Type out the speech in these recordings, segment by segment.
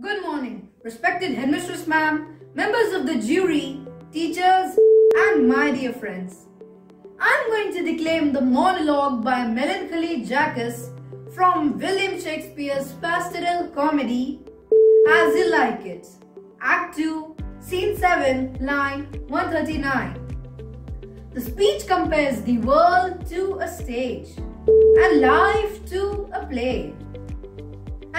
Good morning, respected headmistress ma'am, members of the jury, teachers, and my dear friends. I'm going to declaim the monologue by Melancholy Jaques from William Shakespeare's pastoral comedy As You Like It, Act 2, Scene 7, line 139. The speech compares the world to a stage and life to a play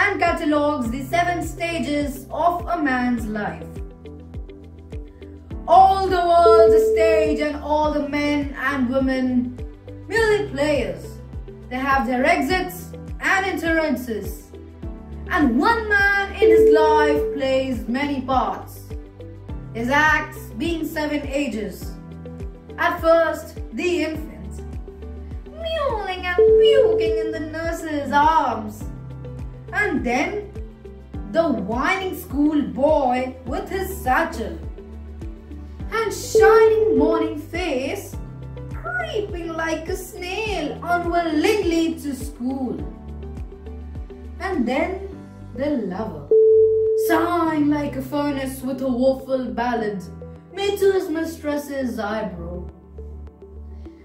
and catalogues the seven stages of a man's life. All the world's a stage and all the men and women merely players. They have their exits and entrances. And one man in his life plays many parts. His acts being seven ages. At first, the infant, mewling and puking in the nurse's arms and then the whining school boy with his satchel and shining morning face creeping like a snail unwillingly to school. And then the lover, sighing like a furnace with a woeful ballad made to his mistress's eyebrow.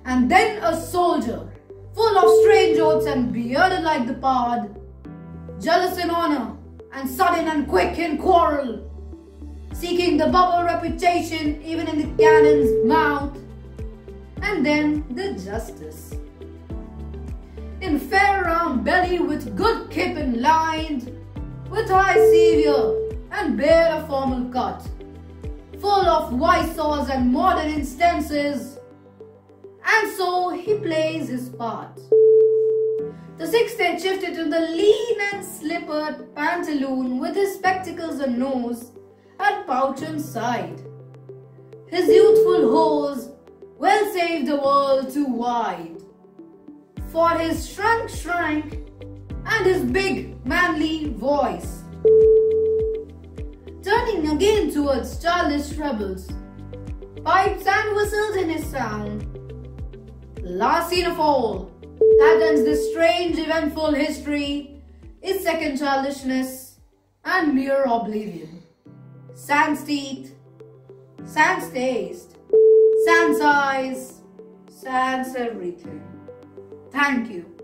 And then a soldier, full of strange oaths and bearded like the pard, jealous in honor, and sudden and quick in quarrel, seeking the bubble reputation even in the cannon's mouth, and then the justice. In fair round belly with good kip and lined, with high severe and bare a formal cut, full of wise saws and modern instances, and so he plays his part. The sixth head shifted to the lean and slippered pantaloon with his spectacles on nose and pouch on side. His youthful hose well saved the world too wide. For his shrunk shrank and his big manly voice. Turning again towards childish rebels, pipes and whistles in his sound. Last scene of all, that ends this strange eventful history is second childishness and mere oblivion. Sans teeth, sans taste, sans eyes, sans everything. Thank you.